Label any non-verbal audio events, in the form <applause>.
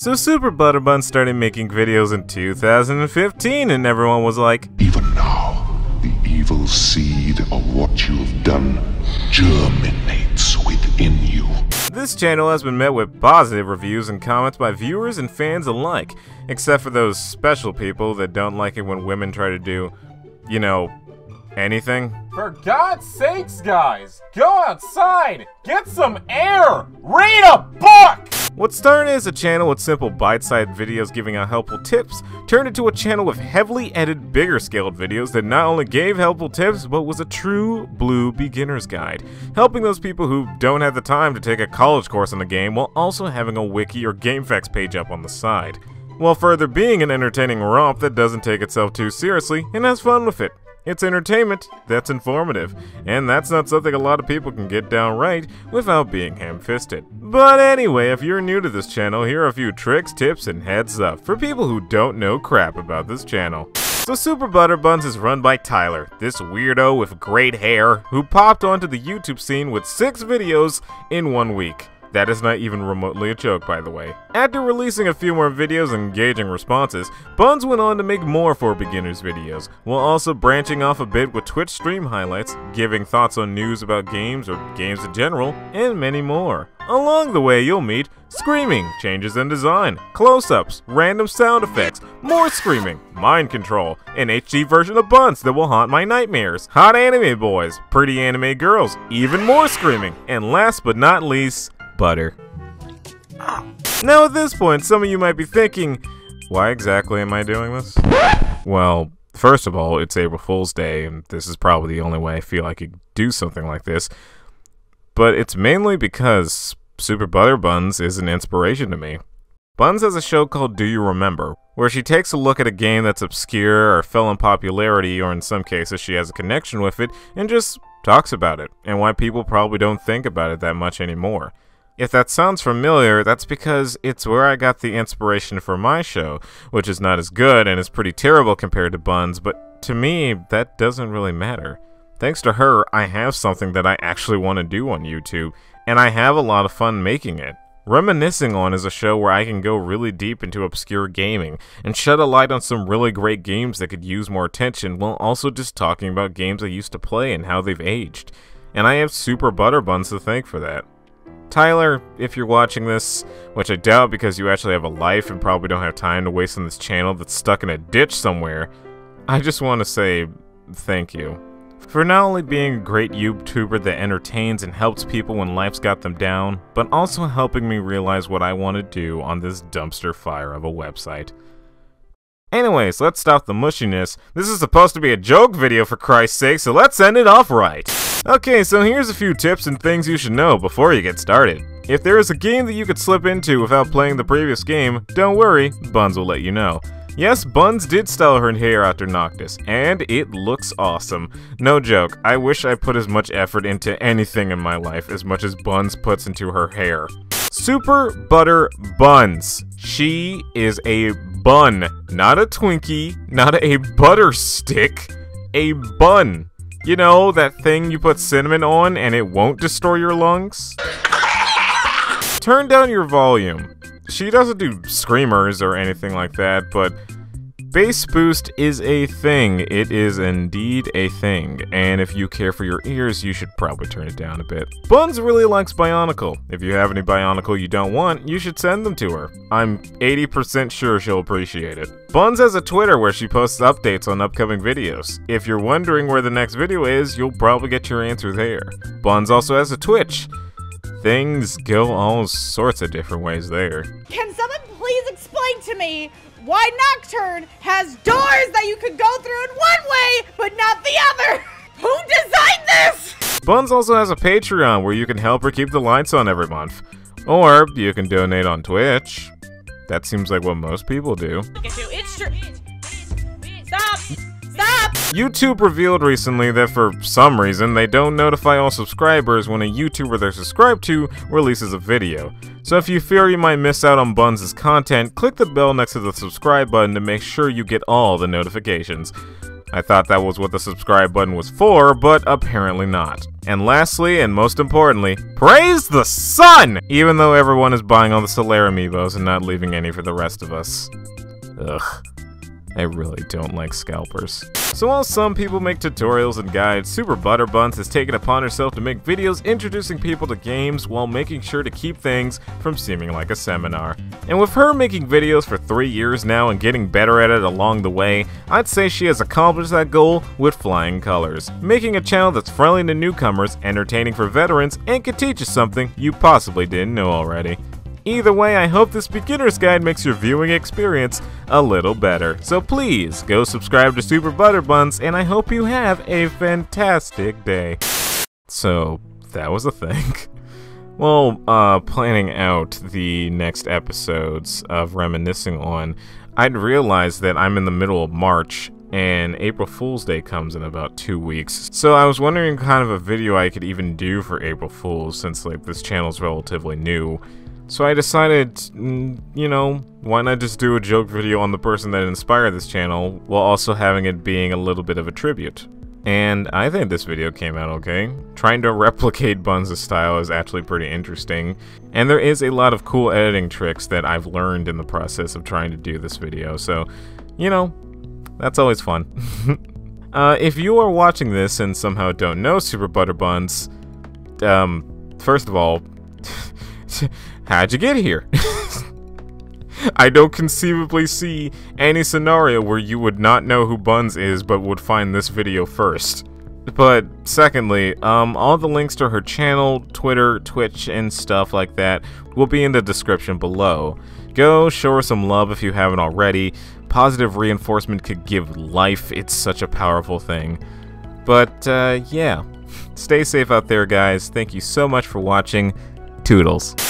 So Super Butterbun started making videos in 2015 and everyone was like, Even now, the evil seed of what you have done germinates within you. This channel has been met with positive reviews and comments by viewers and fans alike, except for those special people that don't like it when women try to do, you know, anything. For God's sakes, guys, go outside, get some air, read a book! What started as a channel with simple bite-sized videos giving out helpful tips turned into a channel with heavily edited, bigger scaled videos that not only gave helpful tips, but was a true blue beginner's guide, helping those people who don't have the time to take a college course in the game while also having a wiki or GameFAQs page up on the side, while further being an entertaining romp that doesn't take itself too seriously and has fun with it. It's entertainment that's informative, and that's not something a lot of people can get down right without being ham-fisted. But anyway, if you're new to this channel, here are a few tricks, tips, and heads up for people who don't know crap about this channel. So Super Butterbuns is run by Tyler, this weirdo with great hair who popped onto the YouTube scene with 6 videos in one week. That is not even remotely a joke, by the way. After releasing a few more videos and engaging responses, Buns went on to make more for beginners videos, while also branching off a bit with Twitch stream highlights, giving thoughts on news about games or games in general, and many more. Along the way, you'll meet screaming, changes in design, close-ups, random sound effects, more screaming, mind control, an HD version of Buns that will haunt my nightmares, hot anime boys, pretty anime girls, even more screaming, and last but not least, butter. Now at this point, some of you might be thinking, why exactly am I doing this? Well, first of all, it's April Fool's Day, and this is probably the only way I feel I could do something like this. But it's mainly because Super Butter Buns is an inspiration to me. Buns has a show called Do You Remember, where she takes a look at a game that's obscure or fell in popularity, or in some cases she has a connection with it, and just talks about it, and why people probably don't think about it that much anymore. If that sounds familiar, that's because it's where I got the inspiration for my show, which is not as good and is pretty terrible compared to Buns, but to me, that doesn't really matter. Thanks to her, I have something that I actually want to do on YouTube, and I have a lot of fun making it. Reminiscing On is a show where I can go really deep into obscure gaming and shed a light on some really great games that could use more attention while also just talking about games I used to play and how they've aged. And I have Super Butterbuns to thank for that. Tyler, if you're watching this, which I doubt because you actually have a life and probably don't have time to waste on this channel that's stuck in a ditch somewhere, I just want to say thank you. For not only being a great YouTuber that entertains and helps people when life's got them down, but also helping me realize what I want to do on this dumpster fire of a website. Anyways, let's stop the mushiness. This is supposed to be a joke video for Christ's sake, so let's end it off right. Okay, so here's a few tips and things you should know before you get started. If there is a game that you could slip into without playing the previous game, don't worry, Buns will let you know. Yes, Buns did style her hair after Noctis, and it looks awesome. No joke, I wish I put as much effort into anything in my life as much as Buns puts into her hair. Super Butter Buns. She is a bun, not a Twinkie, not a butter stick, a bun. You know, that thing you put cinnamon on and it won't destroy your lungs? Turn down your volume. She doesn't do screamers or anything like that, but bass boost is a thing. It is indeed a thing, and if you care for your ears, you should probably turn it down a bit. Buns really likes Bionicle. If you have any Bionicle you don't want, you should send them to her. I'm 80% sure she'll appreciate it. Buns has a Twitter where she posts updates on upcoming videos. If you're wondering where the next video is, you'll probably get your answer there. Buns also has a Twitch. Things go all sorts of different ways there. Can someone please explain to me why Nocturne has doors that you could go through in one way, but not the other? <laughs> Who designed this? Buns also has a Patreon where you can help her keep the lights on every month. Or you can donate on Twitch. That seems like what most people do. It's true. Stop! Stop! YouTube revealed recently that for some reason they don't notify all subscribers when a YouTuber they're subscribed to releases a video. So if you fear you might miss out on Buns' content, click the bell next to the subscribe button to make sure you get all the notifications. I thought that was what the subscribe button was for, but apparently not. And lastly, and most importantly, praise the sun! Even though everyone is buying all the Solaire amiibos and not leaving any for the rest of us. Ugh. I really don't like scalpers. So while some people make tutorials and guides, Super Butterbuns has taken upon herself to make videos introducing people to games while making sure to keep things from seeming like a seminar. And with her making videos for three years now and getting better at it along the way, I'd say she has accomplished that goal with flying colors, making a channel that's friendly to newcomers, entertaining for veterans, and can teach you something you possibly didn't know already. Either way, I hope this beginner's guide makes your viewing experience a little better. So please, go subscribe to Super Butterbuns, and I hope you have a fantastic day. So, that was a thing. <laughs> Well, uh, planning out the next episodes of Reminiscing on, I'd realized that I'm in the middle of March, and April Fool's Day comes in about two weeks. So I was wondering kind of a video I could even do for April Fool's, since like this channel's relatively new. So I decided, you know, why not just do a joke video on the person that inspired this channel, while also having it being a little bit of a tribute. And I think this video came out okay. Trying to <laughs> replicate Buns' style is actually pretty interesting, and there is a lot of cool editing tricks that I've learned in the process of trying to do this video, so, you know, that's always fun. <laughs> uh, if you are watching this and somehow don't know Super Butterbuns, um, first of all, <laughs> <laughs> how'd you get here? <laughs> I don't conceivably see any scenario where you would not know who Buns is but would find this video first. But secondly, um, all the links to her channel, Twitter, Twitch, and stuff like that will be in the description below. Go show her some love if you haven't already. Positive reinforcement could give life, it's such a powerful thing. But, uh, yeah. Stay safe out there, guys. Thank you so much for watching. Toodles.